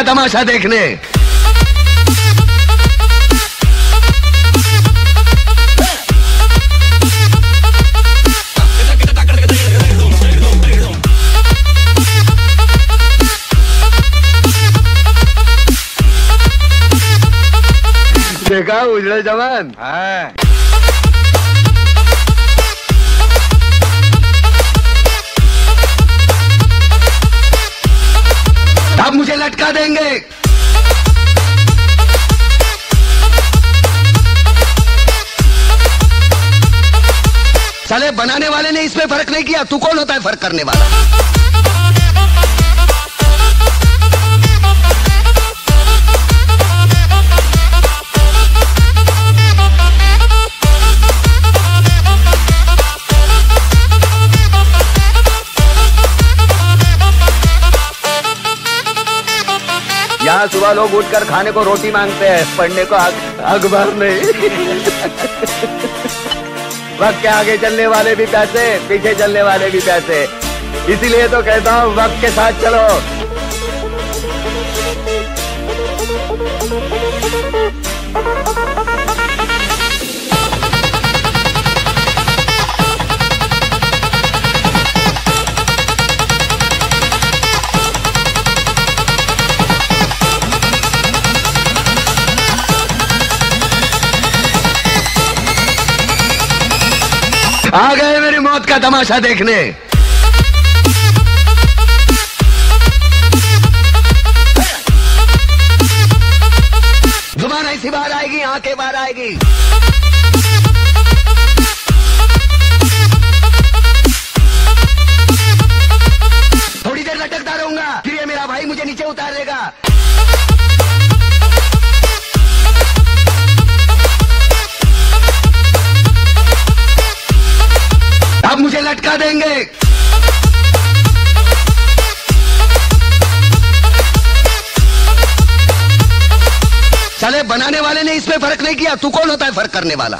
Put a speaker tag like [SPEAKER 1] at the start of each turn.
[SPEAKER 1] आ गए मेरी मौत का तमाशा देखने देखा उजड़े जवान
[SPEAKER 2] हाँ
[SPEAKER 1] साले, बनाने वाले ने इसमें फ़र्क नहीं किया। तू कौन होता है फ़र्क करने वाला?
[SPEAKER 2] यहाँ सुबह लोग उठकर खाने को रोटी मांगते हैं, पढ़ने को अख- अखबार नहीं। वक्त के आगे चलने वाले भी पैसे, पीछे चलने वाले भी पैसे। इसीलिए तो कहता हूँ, वक्त के साथ चलो।
[SPEAKER 1] आ गए मेरी मौत का तमाशा देखने। साले बनाने वाले ने इसमें फ़र्क नहीं किया। तू कौन होता है फ़र्क करने वाला?